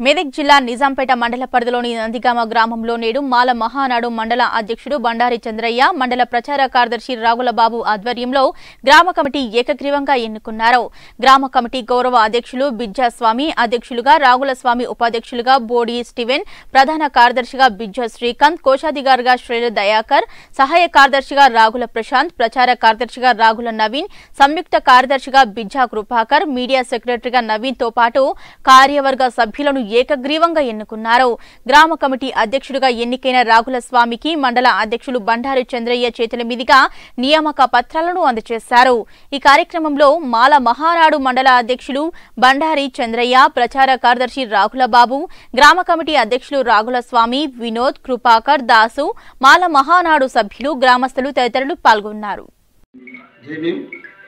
మెదక్ జిల్లా నిజాంపేట మండల పరిధిలోని నందిగామ గ్రామంలో నేడు మాల మహానాడు మండల అధ్యక్షుడు బండారి చంద్రయ్య మండల ప్రచార కార్యదర్శి రాగులబాబు ఆధ్వర్యంలో గ్రామ కమిటీ ఏకగ్రీవంగా ఎన్నుకున్నారు. గ్రామ కమిటీ గౌరవ అధ్యక్షులు బిజ్జాస్వామి అధ్యక్షులుగా రాగులస్వామి ఉపాధ్యక్షులుగా బోడి స్టీవెన్ ప్రధాన కార్యదర్శిగా బిజ్జా శ్రీకాంత్ కోశాధికారిగా శ్రేయ దయాకర్ సహాయ కార్యదర్శిగా రాగుల ప్రశాంత్ ప్రచార కార్యదర్శిగా రాగుల నవీన్ సంయుక్త కార్యదర్శిగా బిజ్జా కృపాకర్ మీడియా సెక్రటరీగా నవీన్తో పాటు కార్యవర్గ సభ్యులను ఏకగ్రీవంగా ఎన్నుకున్నారు. గ్రామ కమిటీ అధ్యక్షుడిగా ఎన్నికైన రాగుల స్వామికి మండల అధ్యక్షులు బండారు చంద్రయ్య చేతుల మీదుగా నియామక పత్రాలను అందజేశారు. ఈ కార్యక్రమంలో మాల మహానాడు మండల అధ్యక్షులు బండారి చంద్రయ్య ప్రచార కార్యదర్శి రాఘులబాబు గ్రామ కమిటీ అధ్యక్షులు రాఘుల స్వామి వినోద్ కృపాకర్ దాసు మాల మహానాడు సభ్యులు గ్రామస్తులు తదితరులు పాల్గొన్నారు.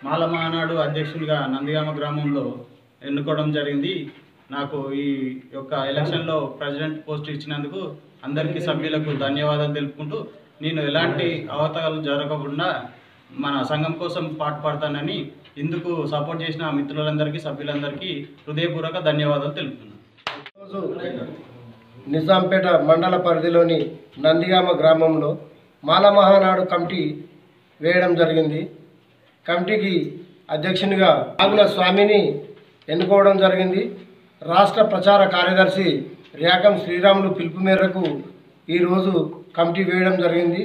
మాల మహానాడు అధ్యక్షులుగా నందిగామ గ్రామంలో ఎన్నుకోవడం జరిగింది. నాకు ఈ యొక్క ఎలక్షన్లో ప్రెసిడెంట్ పోస్ట్ ఇచ్చినందుకు అందరికీ సభ్యులకు ధన్యవాదాలు తెలుపుకుంటూ నేను ఎలాంటి అవతకాలు జరగకుండా మన సంఘం కోసం పాటుపడతానని ఇందుకు సపోర్ట్ చేసిన మిత్రులందరికీ సభ్యులందరికీ హృదయపూర్వక ధన్యవాదాలు తెలుపుతున్నాను. ఈరోజు నిజాంపేట మండల పరిధిలోని నందిగామ గ్రామంలో మాల మహానాడు కమిటీ వేయడం జరిగింది. కమిటీకి అధ్యక్షునిగా ఆగుల స్వామిని ఎన్నుకోవడం జరిగింది. రాష్ట్ర ప్రచార కార్యదర్శి రేకం శ్రీరాములు పిలుపు మేరకు ఈరోజు కమిటీ వేయడం జరిగింది.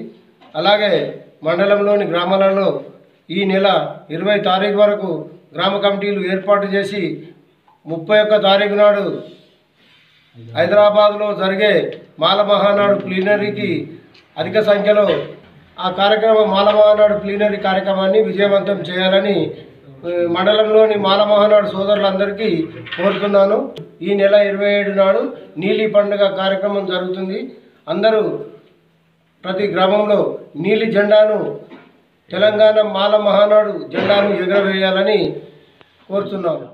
అలాగే మండలంలోని గ్రామాలలో ఈ నెల ఇరవై తారీఖు వరకు గ్రామ కమిటీలు ఏర్పాటు చేసి ముప్పై ఒక్క తారీఖు నాడు హైదరాబాద్లో జరిగే మాల మహానాడు ప్లీనరీకి అధిక సంఖ్యలో ఆ కార్యక్రమం మాల మహానాడు ప్లీనరీ కార్యక్రమాన్ని విజయవంతం చేయాలని మండలంలోని మాలమహనాడు సోదరులందరికీ కోరుతున్నాను. ఈ నెల ఇరవై ఏడు నాడు నీలి పండుగ కార్యక్రమం జరుగుతుంది. అందరూ ప్రతి గ్రామంలో నీలి జెండాను తెలంగాణ మాల మహానాడు జెండాను ఎగరవేయాలని కోరుతున్నాను.